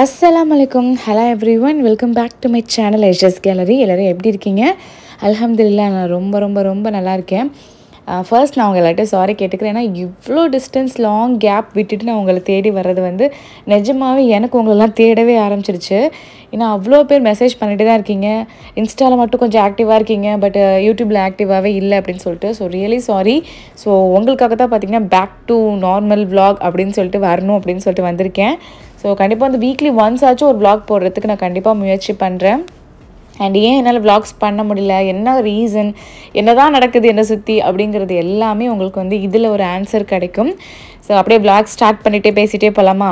அஸ்லாம் வலைக்கம் hello everyone welcome back to my channel SS gallery எல்லோரும் எப்படி இருக்கீங்க? அலமதுல்லா நான் ரொம்ப ரொம்ப ரொம்ப நல்லா இருக்கேன். ஃபர்ஸ்ட் நான் உங்கள் எல்லார்ட்டும் சாரி கேட்டுக்கிறேன். ஏன்னா இவ்வளோ டிஸ்டன்ஸ் லாங் கேப் விட்டுட்டு நான் உங்களை தேடி வர்றது வந்து நிஜமாகவே எனக்கு உங்களெல்லாம் தேடவே ஆரம்பிச்சிருச்சு. ஏன்னா அவ்வளோ பேர் மெசேஜ் பண்ணிட்டு தான் இருக்கீங்க. இன்ஸ்டாவில் மட்டும் கொஞ்சம் ஆக்டிவாக இருக்கீங்க பட் யூடியூப்பில் ஆக்டிவாகவே இல்லை அப்படின்னு சொல்லிட்டு. ஸோ ரியலி சாரி ஸோ உங்களுக்காக தான் பார்த்தீங்கன்னா பேக் டு நார்மல் vlog அப்படின்னு சொல்லிட்டு வரணும் அப்படின்னு சொல்லிட்டு வந்திருக்கேன். ஸோ கண்டிப்பாக வந்து வீக்லி ஒன்ஸ் ஆச்சும் ஒரு விளாக் போடுறதுக்கு நான் கண்டிப்பாக முயற்சி பண்ணுறேன் அண்ட் ஏன் என்னால் vlogs பண்ண முடியல? என்ன ரீசன் என்னதான் நடக்குது? என்னை சுற்றி அப்படிங்கிறது எல்லாமே உங்களுக்கு வந்து இதில் ஒரு ஆன்சர் கிடைக்கும். ஸோ அப்படியே விளாக் ஸ்டார்ட் பண்ணிகிட்டே பேசிகிட்டே போகலாமா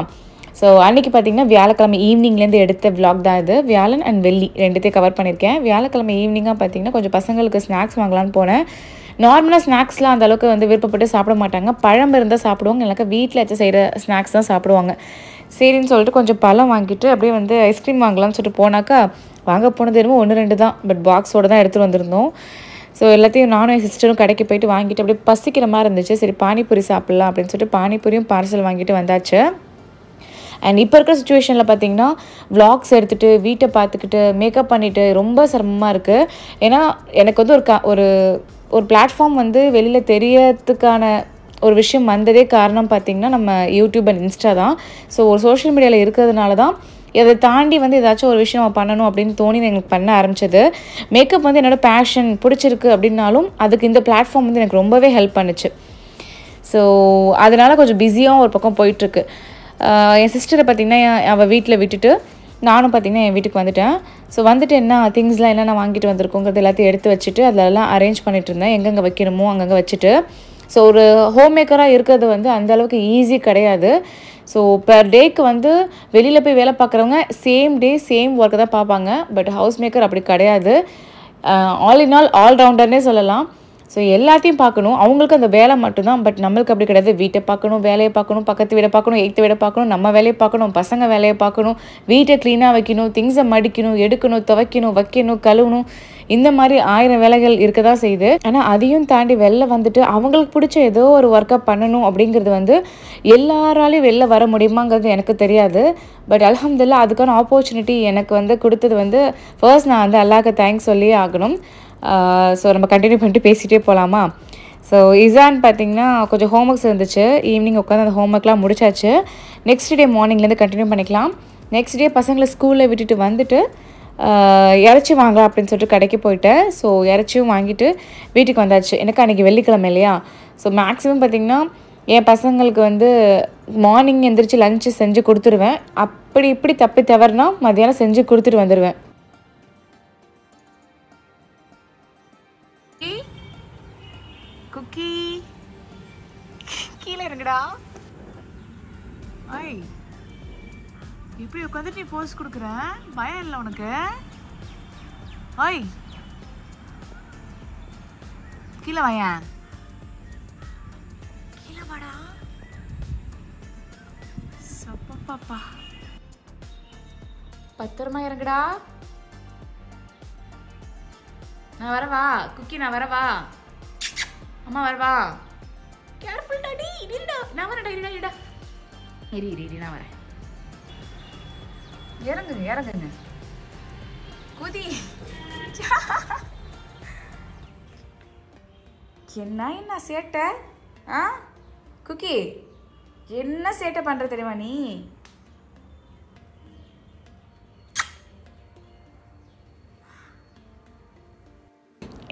ஸோ அன்றைக்கி பார்த்தீங்கன்னா வியாழக்கிழமை ஈவினிங்லேருந்து எடுத்த விளாக் தான் இது. வியாழன் அண்ட் வெள்ளி ரெண்டுத்தையும் கவர் பண்ணியிருக்கேன். வியாழக்கிழமை ஈவினிங்காக பார்த்தீங்கன்னா கொஞ்சம் பசங்களுக்கு ஸ்நாக்ஸ் வாங்கலான்னு போனேன். நார்மலாக ஸ்நாக்ஸ்லாம் அந்த அளவுக்கு வந்து விருப்பப்பட்டு சாப்பிட மாட்டாங்க. பழம் இருந்தால் சாப்பிடுவாங்க. இல்லைனாக்கா வீட்டில் வச்சு செய்கிற ஸ்நாக்ஸ் தான் சாப்பிடுவாங்க. சரின்னு சொல்லிட்டு கொஞ்சம் பழம் வாங்கிட்டு அப்படியே வந்து ஐஸ்கிரீம் வாங்கலாம்னு சொல்லிட்டு போனாக்கா வாங்க போனது என்னமோ ஒன்று ரெண்டு தான். பட் பாக்ஸோடு தான் எடுத்துகிட்டு வந்திருந்தோம். ஸோ எல்லாத்தையும் நானும் என் சிஸ்டரும் கடைக்கு போயிட்டு வாங்கிட்டு அப்படியே பசிக்கிற மாதிரி இருந்துச்சு. சரி பானிபூரி சாப்பிட்லாம் அப்படின்னு சொல்லிட்டு பானிபூரியும் பார்சல் வாங்கிட்டு வந்தாச்சு. அண்ட் இப்போ இருக்கிற சுச்சுவேஷனில் பார்த்தீங்கன்னா விளாக்ஸ் எடுத்துகிட்டு வீட்டை பார்த்துக்கிட்டு மேக்கப் பண்ணிவிட்டு ரொம்ப சிரமமாக இருக்குது ஏன்னா எனக்கு வந்து ஒரு க ஒரு ஒரு பிளாட்ஃபார்ம் வந்து வெளியில் தெரியறதுக்கான ஒரு விஷயம் வந்ததே காரணம் பார்த்திங்கன்னா நம்ம யூடியூப் அண்ட் இன்ஸ்டா தான். ஸோ ஒரு சோஷியல் மீடியாவில் இருக்கிறதுனால தான் இதை தாண்டி வந்து ஏதாச்சும் ஒரு விஷயம் பண்ணணும் அப்படின்னு தோணி எங்களுக்கு பண்ண ஆரம்பிச்சது. மேக்கப் வந்து என்னோடய பேஷன் பிடிச்சிருக்கு அப்படின்னாலும் அதுக்கு இந்த பிளாட்ஃபார்ம் வந்து எனக்கு ரொம்பவே ஹெல்ப் பண்ணுச்சு. ஸோ அதனால் கொஞ்சம் பிஸியாகவும் ஒரு பக்கம் போயிட்டுருக்கு. என் சிஸ்டரை பார்த்திங்கன்னா அவள் வீட்டில் விட்டுட்டு நானும் பார்த்திங்கன்னா என் வீட்டுக்கு வந்துட்டேன். ஸோ வந்துட்டு என்ன திங்ஸ்லாம் என்னென்ன வாங்கிட்டு வந்திருக்கோங்கிறது எல்லாத்தையும் எடுத்து வச்சுட்டு அதிலெல்லாம் அரேஞ்ச் பண்ணிட்டு இருந்தேன். எங்கெங்கே வைக்கணுமோ அங்கங்கே வச்சுட்டு. ஸோ ஒரு ஹோம் மேக்கராக இருக்கிறது வந்து அந்த அளவுக்கு ஈஸி கிடையாது. ஸோ பெர் டேக்கு வந்து வெளியில் போய் வேலை பார்க்குறவங்க சேம் டே சேம் ஒர்க்கு தான் பார்ப்பாங்க. பட் ஹவுஸ் மேக்கர் அப்படி கிடையாது. ஆல் இன் ஆல் ஆல்ரவுண்டர்னே சொல்லலாம். ஸோ எல்லாத்தையும் பார்க்கணும். அவங்களுக்கு அந்த வேலை மட்டும்தான். பட் நம்மளுக்கு அப்படி கிடையாது. வீட்டை பார்க்கணும் வேலையை பார்க்கணும் பக்கத்து வீடை பார்க்கணும் எய்த்து வீடை பார்க்கணும் நம்ம வேலையை பார்க்கணும் பசங்க வேலையை பார்க்கணும் வீட்டை க்ளீனாக வைக்கணும் திங்ஸை மடிக்கணும் எடுக்கணும் துவைக்கணும் வைக்கணும் கழுவணும். இந்த மாதிரி ஆயிரம் வேலைகள் இருக்க தான் செய்யுது. ஆனால் அதையும் தாண்டி வெளில வந்துட்டு அவங்களுக்கு பிடிச்ச ஏதோ ஒரு ஒர்க்கை பண்ணணும் அப்படிங்கிறது வந்து எல்லாராலையும் வெளில வர முடியுமாங்கிறது எனக்கு தெரியாது. பட் அலமதுல்லா அதுக்கான ஆப்பர்ச்சுனிட்டி எனக்கு வந்து கொடுத்தது வந்து ஃபர்ஸ்ட் நான் வந்து அல்லாஹ்க்கு தேங்க்ஸ் சொல்லியே ஆகணும். ஸோ நம்ம கண்டினியூ பண்ணிட்டு பேசிகிட்டே போகலாமா ஸோ இசான் பார்த்தீங்கன்னா கொஞ்சம் ஹோம்ஒர்க்ஸ் இருந்துச்சு. ஈவினிங் உட்காந்து அந்த ஹோம்ஒர்க்லாம் முடிச்சாச்சு. நெக்ஸ்ட் டே மார்னிங்லேருந்து கண்டினியூ பண்ணிக்கலாம். நெக்ஸ்ட் டே பசங்களை ஸ்கூலில் விட்டுட்டு வந்துட்டு இறச்சி வாங்கலாம் அப்படின்னு சொல்லிட்டு கடைக்கு போயிட்டேன். ஸோ இறச்சியும் வாங்கிட்டு வீட்டுக்கு வந்தாச்சு. எனக்கு அன்றைக்கி வெள்ளிக்கிழமை இல்லையா? ஸோ மேக்ஸிமம் பார்த்திங்கன்னா என் பசங்களுக்கு வந்து மார்னிங் எந்திரிச்சு லஞ்சு செஞ்சு கொடுத்துருவேன். அப்படி இப்படி தப்பி தவறுனா மதியானம் செஞ்சு கொடுத்துட்டு வந்துடுவேன் கீழே இருங்கடா ஐ இப்படி உட்காந்துட்டு நீ போஸ் கொடுக்குற? பயம் இல்லை உனக்கு? ஐ கீழே வாயேன் கீழே வாடா. சப்பப்பாப்பா. பத்திரமா இறங்குடா. நான் வரவா? குக்கி நான் வரவா? அம்மா வரவா? இருடா நான் வரடா இருடா இருடா இரு இரு இரு நான் வரேன். இறங்குங்க இறங்குங்க. குதி. என்ன என்ன சேட்டை? ஆ? குக்கி என்ன சேட்டை பண்ற தெரியுமா நீ?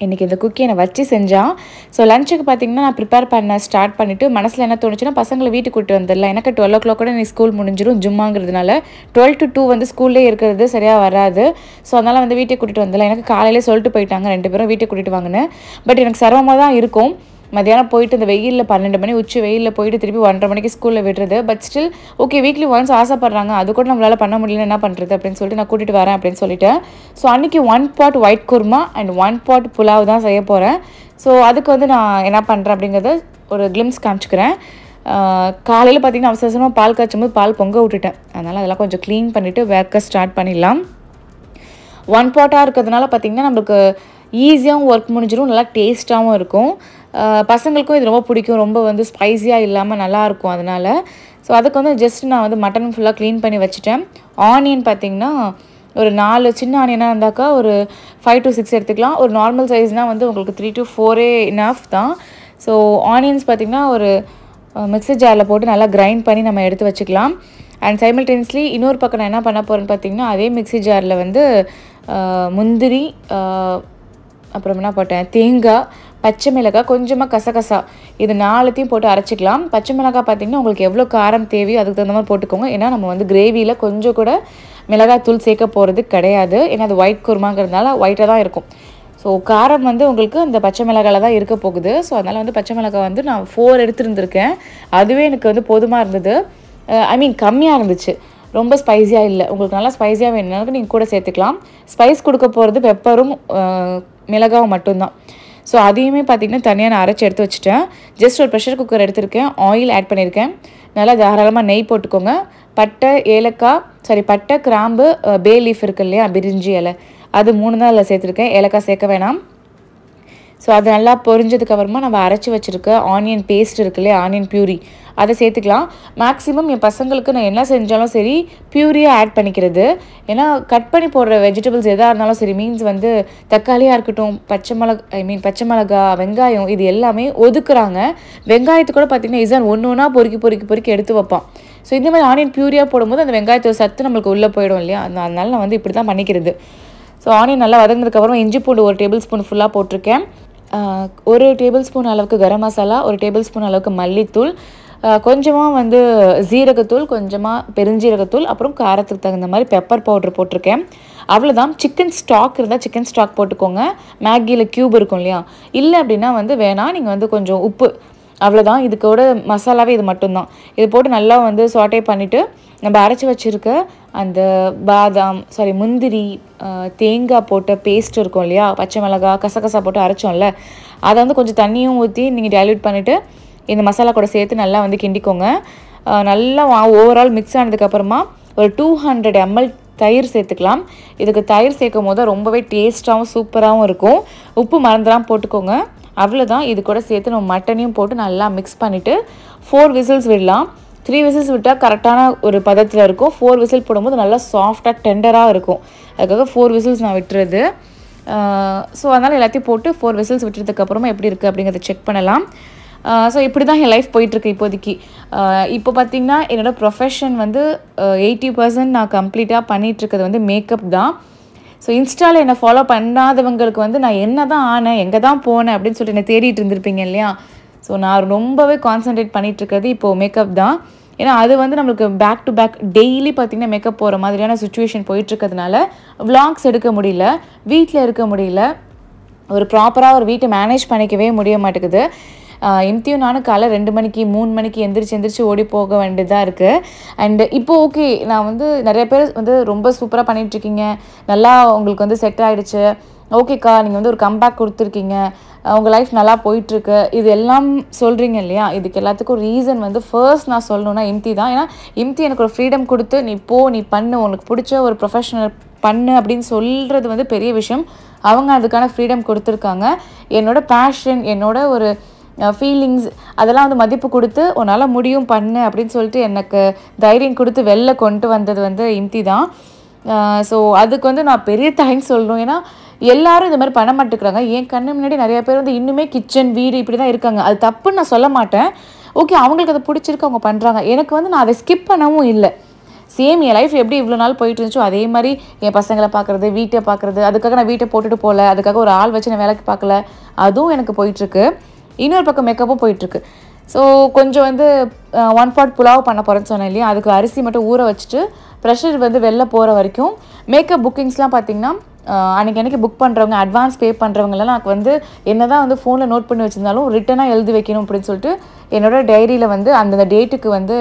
இன்றைக்கி இந்த குக்கி என்னை வச்சு செஞ்சான். ஸோ லஞ்சுக்கு பார்த்தீங்கன்னா நான் ப்ரிப்பேர் பண்ண ஸ்டார்ட் பண்ணிவிட்டு மனசில் என்ன தோணுச்சுன்னா பசங்களை வீட்டுக்கு கூட்டு வந்துடலாம். எனக்கு டுவெல் ஓ கிளாக் கூட நீ ஸ்கூல் முடிஞ்சிடும் ஜும்மாங்கிறதுனால. டுவெல் டு டூ வந்து ஸ்கூல்லே இருக்கிறது சரியாக வராது. ஸோ அதனால் வந்து வீட்டுக்கு கூட்டிகிட்டு வந்துடலாம். எனக்கு காலையிலே சொல்லிட்டு போயிட்டாங்க ரெண்டு பேரும் வீட்டுக்கு கூட்டிகிட்டு வாங்கினேன். பட் எனக்கு சிரமமாக தான் இருக்கும். மத்தியானம் போயிட்டு இந்த வெயிலில் பன்னெண்டு மணி உச்சி வெயிலில் போயிட்டு திருப்பி ஒன்றரை மணிக்கு ஸ்கூலில் விடுறது. But still okay weekly once ஆசைப்படுறாங்க. அது கூட நம்மளால் பண்ண முடியல என்ன பண்ணுறது அப்படின்னு சொல்லிட்டு நான் கூட்டிகிட்டு வரேன் அப்படின்னு சொல்லிட்டேன். ஸோ அன்றைக்கி one pot white kurma and one pot pulao தான் செய்ய போகிறேன் ஸோ அதுக்கு வந்து நான் என்ன பண்ணுறேன் அப்படிங்கிறத ஒரு கிளிம்ஸ் காமிச்சுக்கிறேன். காலையில் பார்த்தீங்கன்னா அவசரமாக பால் காய்ச்சும் போது பால் பொங்க விட்டுட்டேன். அதனால் அதெல்லாம் கொஞ்சம் க்ளீன் பண்ணிவிட்டு வேர்க்கை ஸ்டார்ட் பண்ணிடலாம். ஒன் பாட்டாக இருக்கிறதுனால பார்த்திங்கன்னா நம்மளுக்கு ஈஸியாகவும் ஒர்க் முடிஞ்சிடும் நல்லா டேஸ்ட்டாகவும் இருக்கும். பசங்களுக்கும் இது ரொம்ப பிடிக்கும். ரொம்ப வந்து ஸ்பைஸியாக இல்லாமல் நல்லாயிருக்கும் அதனால். ஸோ அதுக்கு வந்து ஜஸ்ட் நான் வந்து மட்டன் ஃபுல்லாக க்ளீன் பண்ணி வச்சுட்டேன். ஆனியன் பார்த்தீங்கன்னா ஒரு நாலு சின்ன ஆனியனாக இருந்தாக்கா ஒரு ஃபைவ் டு சிக்ஸ் எடுத்துக்கலாம். ஒரு நார்மல் சைஸ்னால் வந்து உங்களுக்கு த்ரீ டு ஃபோரே இனஃப் தான். ஸோ ஆனியன்ஸ் பார்த்திங்கன்னா ஒரு மிக்ஸி ஜாரில் போட்டு நல்லா கிரைண்ட் பண்ணி நம்ம எடுத்து வச்சுக்கலாம். அண்ட் சைமில்டேனியஸ்லி இன்னொரு பக்கம் நான் என்ன பண்ண போகிறேன்னு பார்த்தீங்கன்னா அதே மிக்ஸி ஜாரில் வந்து முந்திரி அப்புறம் என்ன போட்டேன்? தேங்காய் பச்சை மிளகாய் கொஞ்சமாக கசகசா இது நாலுத்தையும் போட்டு அரைச்சிக்கலாம். பச்சை மிளகாய் பார்த்தீங்கன்னா உங்களுக்கு எவ்வளோ காரம் தேவையோ அதுக்கு தகுந்த மாதிரி போட்டுக்கோங்க. ஏன்னா நம்ம வந்து கிரேவியில் கொஞ்சம் கூட மிளகாய் தூள் சேர்க்க போகிறது கிடையாது. ஏன்னா அது ஒயிட் குருமாங்கிறதுனால ஒயிட்டாக தான் இருக்கும். ஸோ காரம் வந்து உங்களுக்கு அந்த பச்சை மிளகாயில் தான் இருக்க போகுது. ஸோ அதனால் வந்து பச்சை மிளகாய் வந்து நான் ஃபோர் எடுத்துருந்துருக்கேன். அதுவே எனக்கு வந்து போதுமாக இருந்தது. ஐ மீன் கம்மியாக இருந்துச்சு. ரொம்ப ஸ்பைஸியாக இல்லை. உங்களுக்கு நல்லா ஸ்பைஸியாக வேணும்னாலும் நீங்கள் கூட சேர்த்துக்கலாம். ஸ்பைஸ் கொடுக்க போகிறது பெப்பரும் மிளகாவும் மட்டும்தான். ஸோ அதையுமே பார்த்தீங்கன்னா தனியாக நான் அரைச்சி எடுத்து வச்சுட்டேன். ஜஸ்ட் ஒரு ப்ரெஷர் குக்கர் எடுத்திருக்கேன். ஆயில் ஆட் பண்ணியிருக்கேன் நல்லா தாராளமாக நெய் போட்டுக்கோங்க. பட்டை ஏலக்காய் சாரி பட்டை கிராம்பு பே லீஃப் இருக்கு இல்லையா? பிரிஞ்சி இலை. அது மூணு தான் அதில் சேர்த்துருக்கேன். ஏலக்காய் சேர்க்க வேணாம். ஸோ அது நல்லா பொரிஞ்சதுக்கப்புறமா நம்ம அரைச்சி வச்சுருக்க ஆனியன் பேஸ்ட் இருக்கு இல்லையா? ஆனியன் பியூரி அதை சேர்த்துக்கலாம். மேக்ஸிமம் என் பசங்களுக்கு நான் என்ன செஞ்சாலும் சரி பியூரியாக ஆட் பண்ணிக்கிறது. ஏன்னா கட் பண்ணி போடுற வெஜிடபிள்ஸ் எதாக இருந்தாலும் சரி மீன்ஸ் வந்து தக்காளியாக இருக்கட்டும் பச்சை மிளகா ஐ மீன் பச்சை மிளகா வெங்காயம் இது எல்லாமே ஒதுக்குறாங்க. வெங்காயத்து கூட பார்த்திங்கன்னா இசான் ஒன்று ஒன்றா பொறுக்கி பொறுக்கி பொறுக்கி எடுத்து வைப்பான். ஸோ இந்த மாதிரி ஆனியன் பியூரியாக போடும்போது அந்த வெங்காயத்தோட சத்து நம்மளுக்கு உள்ளே போயிடும் இல்லையா? அந்த- அதனால நான் வந்து இப்படி தான் பண்ணிக்கிறது. ஸோ ஆனியன் நல்லா வதங்கினதுக்கப்புறம் இஞ்சி பூண்டு ஒரு டேபிள் ஸ்பூன் ஃபுல்லாக போட்டிருக்கேன். ஒரு டேபிள் ஸ்பூன் அளவுக்கு கரம் மசாலா ஒரு டேபிள் ஸ்பூன் அளவுக்கு மல்லித்தூள் கொஞ்சமாக வந்து ஜீரகத்தூள் கொஞ்சமாக பெருஞ்சீரகத்தூள் அப்புறம் காரத்துக்கு தகுந்த மாதிரி பெப்பர் பவுடர் போட்டிருக்கேன். அவ்வளோதான் சிக்கன் ஸ்டாக் இருந்தால் சிக்கன் ஸ்டாக் போட்டுக்கோங்க. மேகியில் க்யூப் இருக்கும் இல்லையா? இல்லை அப்படின்னா வந்து வேணாம். நீங்கள் வந்து கொஞ்சம் உப்பு அவ்வளோதான் இதுக்கோட மசாலாவே இது மட்டும்தான். இது போட்டு நல்லா வந்து சாட்டே பண்ணிவிட்டு நம்ம அரைச்சி வச்சுருக்க அந்த பாதாம் சாரி முந்திரி தேங்காய் போட்ட பேஸ்ட் இருக்கும் இல்லையா? பச்சை மிளகா கசகசா போட்டு அரைச்சோம்ல அதை வந்து கொஞ்சம் தண்ணியும் ஊற்றி நீங்கள் டைல்யூட் பண்ணிவிட்டு இந்த மசாலா கூட சேர்த்து நல்லா வந்து கிண்டிக்கோங்க. நல்லா ஓவரால் மிக்ஸ் ஆனதுக்கப்புறமா ஒரு டூ ஹண்ட்ரட் எம்எல் தயிர் சேர்த்துக்கலாம். இதுக்கு தயிர் சேர்க்கும் போது ரொம்பவே டேஸ்ட்டாகவும் சூப்பராகவும் இருக்கும். உப்பு மறந்துலாம் போட்டுக்கோங்க. அவ்வளோதான் இது கூட சேர்த்து நம்ம மட்டனையும் போட்டு நல்லா மிக்ஸ் பண்ணிவிட்டு ஃபோர் விசில்ஸ் விடலாம். த்ரீ விசில்ஸ் விட்டால் கரெக்டான ஒரு பதத்தில் இருக்கும். ஃபோர் விசில் போடும்போது நல்லா சாஃப்டாக டெண்டராக இருக்கும். அதுக்காக ஃபோர் விசில்ஸ் நான் விட்டுறது. ஸோ அதனால் எல்லாத்தையும் போட்டு ஃபோர் விசில்ஸ் விட்டுறதுக்கப்புறமா எப்படி இருக்குது அப்படிங்கிறத செக் பண்ணலாம். ஸோ இப்படி தான் என் லைஃப் போயிட்டுருக்கு இப்போதைக்கு. இப்போ பார்த்தீங்கன்னா என்னோடய ப்ரொஃபஷன் வந்து எயிட்டி பர்சன்ட் நான் கம்ப்ளீட்டாக பண்ணிகிட்ருக்கிறது வந்து மேக்கப் தான். ஸோ இன்ஸ்டாவில் என்னை ஃபாலோ பண்ணாதவங்களுக்கு வந்து நான் என்ன தான் ஆனேன் எங்கே தான் போனேன் அப்படின்னு சொல்லிட்டு என்னை தேடிட்டு இருந்திருப்பீங்க இல்லையா? ஸோ நான் ரொம்பவே கான்சென்ட்ரேட் பண்ணிட்டு இருக்கிறது இப்போது மேக்கப் தான். ஏன்னா அது வந்து நம்மளுக்கு பேக் டு பேக் டெய்லி பார்த்திங்கன்னா மேக்கப் போகிற மாதிரியான சுச்சுவேஷன் போயிட்டுருக்கிறதுனால விளாக்ஸ் எடுக்க முடியல வீட்டில் இருக்க முடியல. ஒரு ப்ராப்பராக ஒரு வீட்டை மேனேஜ் பண்ணிக்கவே முடிய மாட்டேங்குது. ஆஹ் நானும் காலை ரெண்டு மணிக்கு மூணு மணிக்கு எந்திரிச்சு எந்திரிச்சு ஓடி போக வேண்டியதாக இருக்குது அண்டு இப்போ ஓகே நான் வந்து நிறைய பேர் வந்து ரொம்ப சூப்பராக பண்ணிகிட்ருக்கீங்க நல்லா உங்களுக்கு வந்து செட் ஆகிடுச்சு ஓகேக்கா நீங்கள் வந்து ஒரு கம்பேக் கொடுத்துருக்கீங்க. உங்கள் லைஃப் நல்லா போயிட்டுருக்கு. இது எல்லாம் சொல்கிறீங்க இல்லையா? இதுக்கு எல்லாத்துக்கும் ரீசன் வந்து ஃபர்ஸ்ட் நான் சொல்லணும்னா இம்தி தான். ஏன்னா இம்தி எனக்கு ஒரு ஃப்ரீடம் கொடுத்து நீ போ நீ பண்ணு உனக்கு பிடிச்ச ஒரு ப்ரொஃபஷனல் பண்ணு அப்படின்னு சொல்கிறது வந்து பெரிய விஷயம். அவங்க அதுக்கான ஃப்ரீடம் கொடுத்துருக்காங்க. என்னோடய பேஷன் என்னோட ஒரு ஃபீலிங்ஸ் அதெல்லாம் வந்து மதிப்பு கொடுத்து உன்னால் முடியும் பண்ணு அப்படின்னு சொல்லிட்டு எனக்கு தைரியம் கொடுத்து வெளில கொண்டு வந்தது வந்து இம்தி தான். ஸோ அதுக்கு வந்து நான் பெரிய தேங்க்ஸ் சொல்லணும். ஏன்னா எல்லாரும் இந்த மாதிரி பண்ண மாட்டேங்கிறாங்க. என் கண்ணு முன்னாடி நிறைய பேர் வந்து இன்னுமே கிச்சன் வீடு இப்படி தான் இருக்காங்க. அது தப்புன்னு நான் சொல்ல மாட்டேன். ஓகே அவங்களுக்கு அதை பிடிச்சிருக்கு அவங்க பண்ணுறாங்க எனக்கு வந்து நான் அதை ஸ்கிப் பண்ணவும் இல்லை. சேம் என் லைஃப் எப்படி இவ்வளோ நாள் போயிட்டு இருந்துச்சோ அதே மாதிரி என் பசங்களை பார்க்குறது வீட்டை பார்க்குறது அதுக்காக நான் வீட்டை போட்டுட்டு போகல அதுக்காக ஒரு ஆள் வச்சு நான் வேலைக்கு பார்க்கல அதுவும் எனக்கு போயிட்டுருக்கு இன்னொரு பக்கம் மேக்கப்பும் போயிட்டுருக்கு. ஸோ கொஞ்சம் வந்து ஒன் பாட் புலாவ் பண்ண போகிறேன்னு சொன்னேன் இல்லையா? அதுக்கு அரிசி மட்டும் ஊற வச்சுட்டு ப்ரெஷர் வந்து வெளில போகிற வரைக்கும் மேக்கப் புக்கிங்ஸ்லாம் பார்த்திங்கன்னா அன்றைக்கி அன்னைக்கு புக் பண்ணுறவங்க அட்வான்ஸ் பே பண்ணுறவங்களாம் எனக்கு வந்து என்ன தான் வந்து ஃபோனில் நோட் பண்ணி வச்சுருந்தாலும் ரிட்டனாக எழுதி வைக்கணும் அப்படின்னு சொல்லிட்டு என்னோட டைரியில் வந்து அந்தந்த டேட்டுக்கு வந்து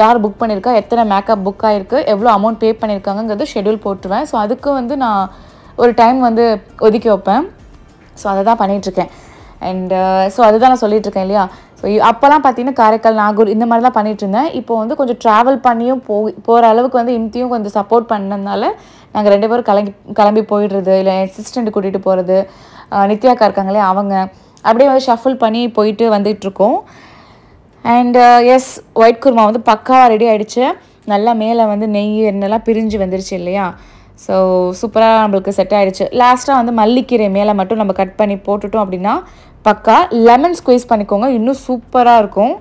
யார் புக் பண்ணியிருக்கா எத்தனை மேக்கப் புக் ஆகிருக்கு எவ்வளோ அமௌண்ட் பே பண்ணியிருக்காங்கங்கிறது ஷெட்யூல் போட்டுருவேன். ஸோ அதுக்கு வந்து நான் ஒரு டைம் வந்து ஒதுக்கி வைப்பேன். ஸோ அதை தான் பண்ணிகிட்ருக்கேன் அண்டு ஸோ uh, அதுதான் நான் சொல்லிகிட்ருக்கேன் இருக்கேன் இல்லையா ஸோ அப்போல்லாம் பார்த்தீங்கன்னா காரைக்கால் நாகூர் இந்த மாதிரி தான் இருந்தேன் இப்போ வந்து கொஞ்சம் ட்ராவல் பண்ணியும் போய் போகிற அளவுக்கு வந்து இம்தியும் கொஞ்சம் சப்போர்ட் பண்ணதுனால நாங்கள் ரெண்டு பேரும் கிளம்பி கிளம்பி போயிடுறது இல்லை அசிஸ்டண்ட்டு கூட்டிகிட்டு போகிறது நித்யாக்கா இருக்காங்களே அவங்க அப்படியே வந்து ஷஃபிள் பண்ணி போயிட்டு வந்துகிட்ருக்கோம் and yes uh, white kurma வந்து பக்காவாக ரெடி ஆகிடுச்சு நல்லா மேலே வந்து நெய் என்னெல்லாம் பிரிஞ்சு வந்துருச்சு இல்லையா? ஸோ சூப்பராக நம்மளுக்கு செட் ஆகிடுச்சு லாஸ்ட்டாக வந்து மல்லிக்கீரை மேலே மட்டும் நம்ம கட் பண்ணி போட்டுட்டோம் அப்படின்னா பக்கா லெமன் ஸ்குவீஸ் பண்ணிக்கோங்க இன்னும் சூப்பராக இருக்கும்.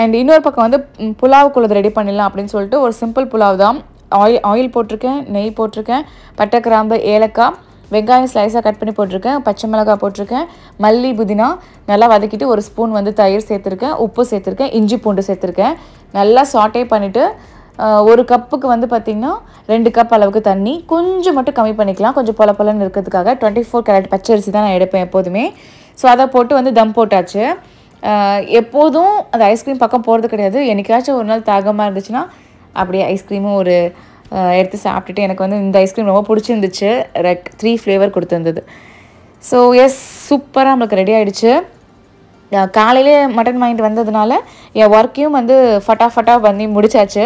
அண்ட் இன்னொரு பக்கம் வந்து புலாவுக்குள்ளது ரெடி பண்ணிடலாம் அப்படின்னு சொல்லிட்டு ஒரு சிம்பிள் புலாவ் தான் ஆயில் ஆயில் போட்டிருக்கேன் நெய் போட்டிருக்கேன் பட்டை கிராம்பு ஏலக்காய் வெங்காயம் ஸ்லைஸாக கட் பண்ணி போட்டிருக்கேன் பச்சை மிளகாய் போட்டிருக்கேன் மல்லி புதினா நல்லா வதக்கிட்டு ஒரு ஸ்பூன் வந்து தயிர் சேர்த்துருக்கேன் உப்பு சேர்த்துருக்கேன் இஞ்சி பூண்டு சேர்த்துருக்கேன். நல்லா சாட்டே பண்ணிவிட்டு ஒரு கப்புக்கு வந்து பார்த்திங்கன்னா ரெண்டு கப் அளவுக்கு தண்ணி. கொஞ்சம் மட்டும் கம்மி பண்ணிக்கலாம். கொஞ்சம் பொல பொலன்னு இருக்கிறதுக்காக டுவெண்ட்டி ஃபோர் கேரட் பச்சரிசி தான் நான் எடுப்பேன் எப்போதுமே. ஸோ அதை போட்டு வந்து தம் போட்டாச்சு. எப்போதும் அந்த ஐஸ்கிரீம் பக்கம் போகிறது கிடையாது. என்றைக்காச்சும் ஒரு நாள் தாகமாக இருந்துச்சுன்னா அப்படியே ஐஸ்கிரீமும் ஒரு எடுத்து சாப்பிட்டுட்டு எனக்கு வந்து இந்த ஐஸ்கிரீம் ரொம்ப பிடிச்சிருந்துச்சு. ரெக் த்ரீ ஃப்ளேவர் கொடுத்துருந்தது. ஸோ எஸ் சூப்பராக நம்மளுக்கு ரெடி ஆகிடுச்சு காலையிலே மட்டன் வாங்கிட்டு வந்ததுனால என் ஒர்க்கையும் வந்து ஃபட்டாஃபட்டா பண்ணி முடிச்சாச்சு.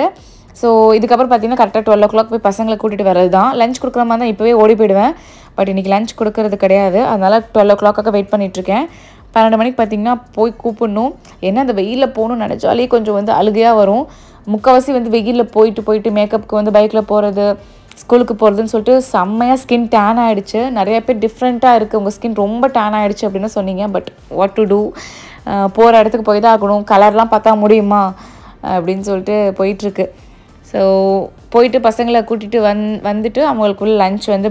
ஸோ இதுக்கப்புறம் பார்த்தீங்கன்னா கரெக்டாக டுவெல் ஓ கிளாக் போய் பசங்களை கூட்டிகிட்டு வரது தான் லஞ்ச் கொடுக்குற மாதிரி தான் இப்போவே ஓடி போயிடுவேன். பட் இன்றைக்கி லஞ்ச் கொடுக்கறது கிடையாது. அதனால் டுவெல் ஓ கிளாக்காக வெயிட் பண்ணிகிட்ருக்கேன் பன்னெண்டு மணிக்கு பார்த்தீங்கன்னா போய் கூப்பிடணும். ஏன்னா அந்த வெயிலில் போகணும்னு நினச்சாலே கொஞ்சம் வந்து அழுகையாக வரும். முக்கால்வாசி வந்து வெயிலில் போயிட்டு போயிட்டு மேக்கப்புக்கு வந்து பைக்கில் போகிறது ஸ்கூலுக்கு போகிறதுன்னு சொல்லிட்டு செம்மையாக ஸ்கின் டேன் ஆகிடுச்சு நிறைய பேர் டிஃப்ரெண்ட்டாக இருக்குது உங்கள் ஸ்கின் ரொம்ப டேன் ஆகிடுச்சு அப்படின்னு சொன்னீங்க. பட் வாட் டு டூ போகிற இடத்துக்கு போய் தான் ஆகணும் கலர்லாம் பார்த்தா முடியுமா? அப்படின்னு சொல்லிட்டு போயிட்டுருக்கு ஸோ போயிட்டு பசங்களை கூட்டிகிட்டு வந் வந்துட்டு அவங்களுக்குள்ள லஞ்ச் வந்து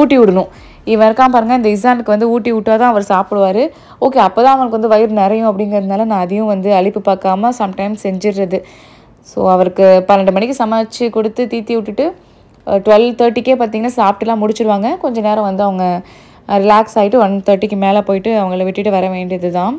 ஊட்டி விடணும். இவன் இருக்கான் பாருங்கள் இந்த இசானுக்கு வந்து ஊட்டி விட்டா தான் அவர் சாப்பிடுவார். ஓகே அப்போ தான் அவனுக்கு வந்து வயிறு நிறையும் அப்படிங்கிறதுனால நான் அதையும் வந்து அழிப்பு பார்க்காம சம்டைம்ஸ் செஞ்சிடுறது. ஸோ அவருக்கு பன்னெண்டு மணிக்கு சமைச்சு கொடுத்து தீத்தி விட்டுட்டு டுவெல் தேர்ட்டிக்கே பார்த்தீங்கன்னா சாப்பிட்டுலாம் முடிச்சிருவாங்க. கொஞ்ச நேரம் வந்து அவங்க ரிலாக்ஸ் ஆகிட்டு ஒன் தேர்ட்டிக்கு மேலே போயிட்டு அவங்கள விட்டுட்டு வர வேண்டியது தான்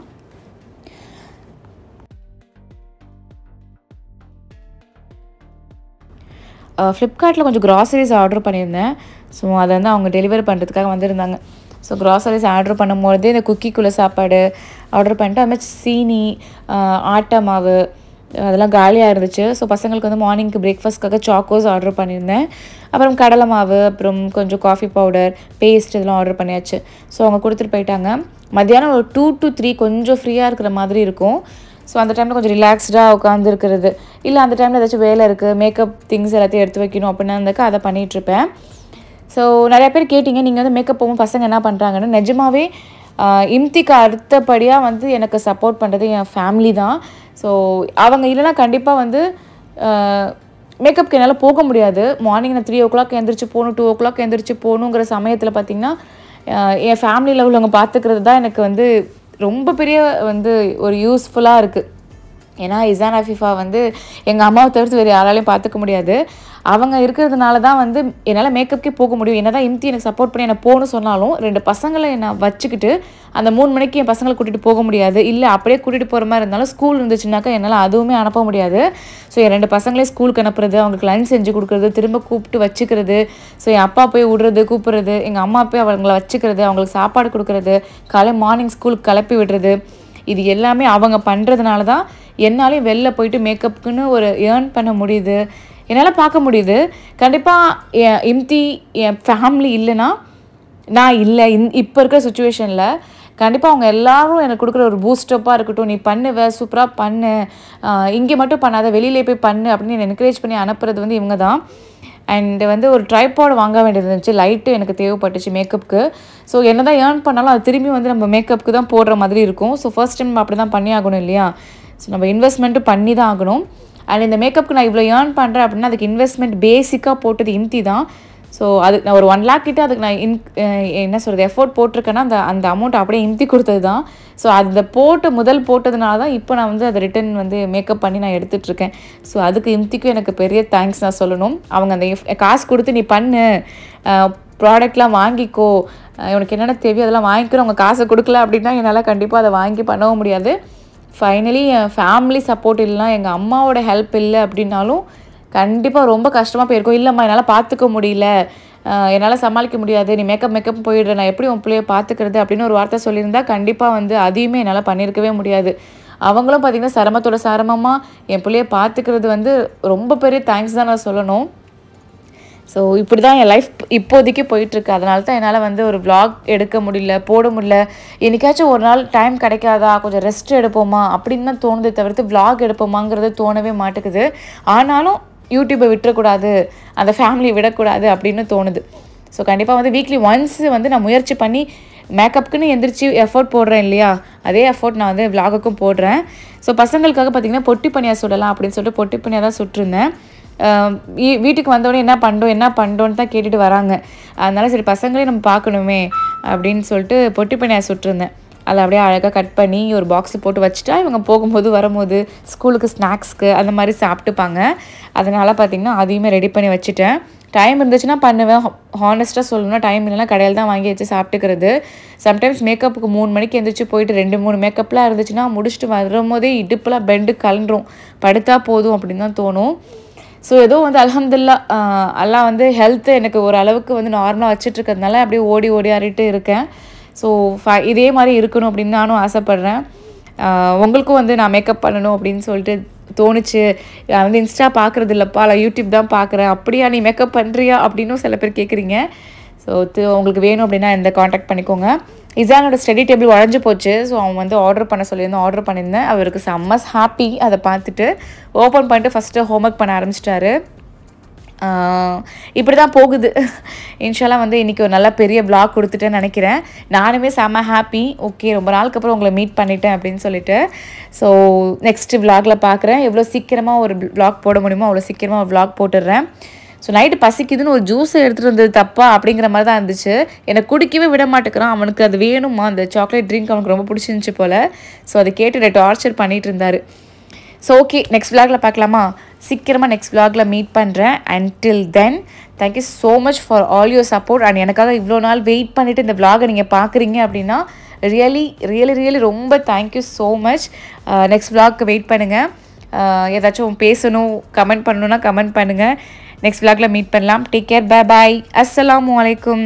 ஃப்ளிப்கார்ட்டில் கொஞ்சம் க்ராசரிஸ் ஆர்டர் பண்ணியிருந்தேன். ஸோ அதை வந்து அவங்க டெலிவரி பண்ணுறதுக்காக வந்திருந்தாங்க. ஸோ க்ராசரிஸ் ஆர்டர் பண்ணும்போது இந்த குக்கிக்குள்ளே சாப்பாடு ஆர்டர் பண்ணிட்டு அது மாதிரி சீனி ஆட்டை மாவு அதெல்லாம் காலியாக இருந்துச்சு. ஸோ பசங்களுக்கு வந்து மார்னிங்க்கு பிரேக்ஃபாஸ்ட்காக சாக்கோஸ் ஆர்டர் பண்ணியிருந்தேன். அப்புறம் கடலை மாவு அப்புறம் கொஞ்சம் காஃபி பவுடர் பேஸ்ட் இதெல்லாம் ஆர்டர் பண்ணியாச்சு. ஸோ அவங்க கொடுத்துட்டு போயிட்டாங்க. மத்தியானம் ஒரு டூ டு த்ரீ கொஞ்சம் ஃப்ரீயாக இருக்கிற மாதிரி இருக்கும். ஸோ அந்த டைமில் கொஞ்சம் ரிலாக்ஸ்டாக உட்காந்துருக்கிறது இல்லை அந்த டைமில் ஏதாச்சும் வேலை இருக்குது மேக்கப் திங்ஸ் எல்லாத்தையும் எடுத்து வைக்கணும் அப்படின்னா இருந்தாக்கா அதை பண்ணிகிட்ருப்பேன் ஸோ நிறையா பேர் கேட்டிங்க நீங்கள் வந்து மேக்கப் போகும் பசங்க என்ன பண்ணுறாங்கன்னு நிஜமாவே இம்திக்கு அடுத்தபடியாக வந்து எனக்கு சப்போர்ட் பண்ணுறது என் ஃபேமிலி தான். ஸோ அவங்க இல்லைன்னா கண்டிப்பாக வந்து மேக்கப்க்கு என்னால் போக முடியாது. மார்னிங் நான் த்ரீ ஓ கிளாக் எந்திரிச்சு போகணும் டூ ஓ கிளாக் எந்திரிச்சு போகணுங்கிற சமயத்தில் பார்த்திங்கன்னா என் ஃபேமிலியில் உள்ளவங்க பார்த்துக்கிறது தான் எனக்கு வந்து ரொம்ப பெரிய வந்து ஒரு யூஸ்ஃபுல்லாக இருக்குது ஏன்னா இசான் அஃபிஃபா வந்து எங்கள் அம்மாவை தவிர்த்து வேறு யாராலையும் பார்த்துக்க முடியாது. அவங்க இருக்கிறதுனால தான் வந்து என்னால் மேக்கப்க்கே போக முடியும். என்ன தான் இம்தி எனக்கு சப்போர்ட் பண்ணி என்னை போகணும்னு சொன்னாலும் ரெண்டு பசங்களை என்னை வச்சுக்கிட்டு அந்த மூணு மணிக்கு என் பசங்களை கூட்டிகிட்டு போக முடியாது. இல்லை அப்படியே கூட்டிகிட்டு போகிற மாதிரி இருந்தாலும் ஸ்கூல் இருந்துச்சுனாக்கா என்னால் அதுவுமே அனுப்ப முடியாது. ஸோ என் ரெண்டு பசங்களையும் ஸ்கூலுக்கு அனுப்புறது அவங்களுக்கு லஞ்ச் செஞ்சு கொடுக்குறது திரும்ப கூப்பிட்டு வச்சுக்கிறது. ஸோ என் அப்பா போய் விடுறது கூப்பிட்றது எங்கள் அம்மா போய் அவங்கள வச்சுக்கிறது அவங்களுக்கு சாப்பாடு கொடுக்குறது காலை மார்னிங் ஸ்கூலுக்கு கிளப்பி விடுறது. இது எல்லாமே அவங்க பண்ணுறதுனால தான் என்னாலையும் வெளில போயிட்டு மேக்கப்புக்குன்னு ஒரு ஏர்ன் பண்ண முடியுது. என்னால் பார்க்க முடியுது. கண்டிப்பாக என் இம்தி என் ஃபேமிலி இல்லைன்னா நான் இல்லை. இந் இப்போ இருக்கிற சுச்சுவேஷனில் கண்டிப்பாக அவங்க எல்லாரும் எனக்கு கொடுக்குற ஒரு பூஸ்டப்பாக இருக்கட்டும். நீ பண்ணுவ சூப்பராக பண்ணு. இங்கே மட்டும் பண்ணாத வெளியிலே போய் பண்ணு அப்படின்னு என்னை என்கரேஜ் பண்ணி அனுப்புறது வந்து இவங்க தான். அண்ட் வந்து ஒரு ட்ரைபாட் வாங்க வேண்டியது இருந்துச்சு. லைட்டு எனக்கு தேவைப்பட்டுச்சு மேக்கப்புக்கு ஸோ என்ன தான் ஏர்ன் பண்ணாலும் அது திரும்பி வந்து நம்ம மேக்கப்புக்கு தான் போடுற மாதிரி இருக்கும். ஸோ ஃபர்ஸ்ட் டைம் அப்படி தான் பண்ணி ஆகணும் இல்லையா? ஸோ நம்ம இன்வெஸ்ட்மெண்ட்டும் பண்ணி தான் ஆகணும். அண்ட் இந்த மேக்கப்புக்கு நான் இவ்வளோ ஏர்ன் பண்ணுறேன் அப்படின்னா அதுக்கு இன்வெஸ்ட்மெண்ட் பேசிக்காக போட்டது இம்தி தான். ஸோ அது நான் ஒரு ஒன் லேக் கிட்ட அதுக்கு நான் இன் என்ன சொல்கிறது எஃபோர்ட் போட்டிருக்கேன்னா அந்த அந்த அமௌண்ட் அப்படியே இம்தி கொடுத்தது தான். ஸோ அந்த போட்டு முதல் போட்டதுனால தான் இப்போ நான் வந்து அதை ரிட்டன் வந்து மேக்கப் பண்ணி நான் எடுத்துகிட்ருக்கேன் ஸோ அதுக்கு இம்திக்கும் எனக்கு பெரிய தேங்க்ஸ் நான் சொல்லணும். அவங்க அந்த காசு கொடுத்து நீ பண்ணு. ப்ராடக்ட்லாம் வாங்கிக்கோ. உனக்கு என்னென்ன தேவையோ அதெல்லாம் வாங்கிக்கிறோம். அவங்க காசை கொடுக்கல அப்படின்னா என்னால் கண்டிப்பாக அதை வாங்கி பண்ணவும் முடியாது. ஃபைனலி என் ஃபேமிலி சப்போர்ட் இல்லைனா எங்கள் அம்மாவோட ஹெல்ப் இல்லை அப்படின்னாலும் கண்டிப்பாக ரொம்ப கஷ்டமாக போயிருக்கும். இல்லைம்மா என்னால் பார்த்துக்க முடியல. என்னால் சமாளிக்க முடியாது. நீ மேக்கப் மேக்கப் போயிடுற நான் எப்படி உன் பிள்ளைய பார்த்துக்கிறது அப்படின்னு ஒரு வார்த்தை சொல்லியிருந்தா கண்டிப்பாக வந்து அதையுமே என்னால் பண்ணியிருக்கவே முடியாது. அவங்களும் பார்த்திங்கன்னா சிரமத்தோட சிரமமாக என் பிள்ளைய பார்த்துக்கிறது வந்து ரொம்ப பெரிய தேங்க்ஸ் தான் நான் சொல்லணும். ஸோ இப்படி தான் என் லைஃப் இப்போதைக்கு போயிட்டுருக்கு. அதனால தான் என்னால் வந்து ஒரு vlog எடுக்க முடியல போட முடியல. என்னைக்காச்சும் ஒரு நாள் டைம் கிடைக்காதா? கொஞ்சம் ரெஸ்ட் எடுப்போமா? அப்படின்னு தான் தோணுதே தவிர்த்து விளாக் எடுப்போமாங்கிறது தோணவே மாட்டேங்குது. ஆனாலும் யூடியூப்பை விட்டுறக்கூடாது. அந்த ஃபேமிலியை விடக்கூடாது அப்படின்னு தோணுது. ஸோ கண்டிப்பாக வந்து வீக்லி ஒன்ஸ் வந்து நான் முயற்சி பண்ணி மேக்கப்புக்குன்னு எந்திரிச்சு எஃபோர்ட் போடுறேன் இல்லையா? அதே எஃபோர்ட் நான் வந்து விலாகுக்கும் போடுறேன். ஸோ பசங்களுக்காக பார்த்தீங்கன்னா பொட்டி பனியாக சுடலாம் அப்படின்னு சொல்லிட்டு பொட்டி பனியாக தான் சுட்டிருந்தேன். வீட்டுக்கு வந்தோடனே என்ன பண்ணோம் என்ன பண்ணோன்னு தான் கேட்டுட்டு வராங்க. அதனால சரி பசங்களே நம்ம பார்க்கணுமே அப்படின்னு சொல்லிட்டு பொட்டி பனியாக சுட்டிருந்தேன். அதை அப்படியே அழகாக கட் பண்ணி ஒரு பாக்ஸ் போட்டு வச்சுட்டா இவங்க போகும்போது வரும்போது ஸ்கூலுக்கு ஸ்நாக்ஸ்க்கு அந்த மாதிரி சாப்பிட்டுப்பாங்க. அதனால் பார்த்திங்கன்னா அதையுமே ரெடி பண்ணி வச்சுட்டேன். டைம் இருந்துச்சுன்னா பண்ணுவேன். ஹானஸ்ட்டாக சொல்லணும்னா டைம் இல்லைனா கடையில் தான் வாங்கி வச்சு சாப்பிட்டுக்கிறது. சம்டைம்ஸ் மேக்கப்புக்கு மூணு மணிக்கு எந்திரிச்சு போயிட்டு ரெண்டு மூணு மேக்கப்லாம் இருந்துச்சுன்னா முடிச்சுட்டு வரும்போதே இடுப்பெல்லாம் பெண்டு கலண்டுரும் படுத்தா போதும் அப்படின்னு தான் தோணும். ஸோ ஏதோ வந்து அல்ஹம்துல்லா எல்லாம் வந்து ஹெல்த்து எனக்கு ஒரு அளவுக்கு வந்து நார்மலாக வச்சுட்டு இருக்கிறதுனால அப்படியே ஓடி ஓடி ஆடிட்டு இருக்கேன். ஸோ இதே மாதிரி இருக்கணும் அப்படின்னு நானும் ஆசைப்பட்றேன். உங்களுக்கும் வந்து நான் மேக்கப் பண்ணணும் அப்படின்னு சொல்லிட்டு தோணுச்சு. நான் வந்து இன்ஸ்டா பார்க்குறது இல்லைப்பா நான் யூடியூப் தான் பார்க்குறேன் அப்படியா நீ மேக்கப் பண்ணுறியா அப்படின்னும் சில பேர் கேட்குறீங்க ஸோ உங்களுக்கு வேணும் அப்படின்னா இந்த காண்டாக்ட் பண்ணிக்கோங்க. இசானோட ஸ்டடி டேபிள் உடஞ்சி போச்சு? ஸோ அவன் வந்து ஆர்டர் பண்ண சொல்லியிருந்தேன் ஆர்டர் பண்ணியிருந்தேன். அவருக்கு செம்ம ஹாப்பி அதை பார்த்துட்டு ஓப்பன் பண்ணிட்டு ஃபஸ்ட்டு ஹோம்ஒர்க் பண்ண ஆரம்பிச்சிட்டாரு. இப்படி தான் போகுது. இன்ஷாலாம் வந்து இன்றைக்கி ஒரு நல்ல பெரிய பிளாக் கொடுத்துட்டேன்னு நினைக்கிறேன். நானுமே செம்ம ஹாப்பி ஓகே ரொம்ப நாளுக்கு அப்புறம் உங்களை மீட் பண்ணிட்டேன் அப்படின்னு சொல்லிட்டு. ஸோ நெக்ஸ்ட் vlogல பார்க்குறேன். எவ்வளோ சீக்கிரமாக ஒரு பிளாக் போட முடியுமோ அவ்வளோ சீக்கிரமாக ஒரு vlog போட்டுடுறேன். ஸோ நைட்டு பசிக்குதுன்னு ஒரு ஜூஸ் எடுத்துகிட்டு வந்தது தப்பா அப்படிங்கிற மாதிரி தான் இருந்துச்சு. என்னை குடிக்கவே விட மாட்டேங்கிறான். அவனுக்கு அது வேணுமா? அந்த சாக்லேட் ட்ரிங்க் அவனுக்கு ரொம்ப பிடிச்சிருந்துச்சு போல். ஸோ அதை கேட்டு டார்ச்சர் பண்ணிட்டு இருந்தாரு. ஸோ ஓகே நெக்ஸ்ட் vlogல பார்க்கலாமா? சீக்கிரமாக நெக்ஸ்ட் vlogல மீட் பண்ணுறேன் until then thank you so much for all your support and எனக்காக இவ்வளோ நாள் வெயிட் பண்ணிவிட்டு இந்த vlog-அ நீங்கள் பார்க்குறீங்க அப்படின்னா ரியலி ரியலி ரியலி ரொம்ப thank you so much next vlog-க்கு wait பண்ணுங்கள் ஏதாச்சும் பேசணும் கமெண்ட் பண்ணணுன்னா கமெண்ட் பண்ணுங்கள் நெக்ஸ்ட் vlogல மீட் பண்ணலாம். டேக் கேர் பை பாய் அஸ்லாம் வலைக்கும்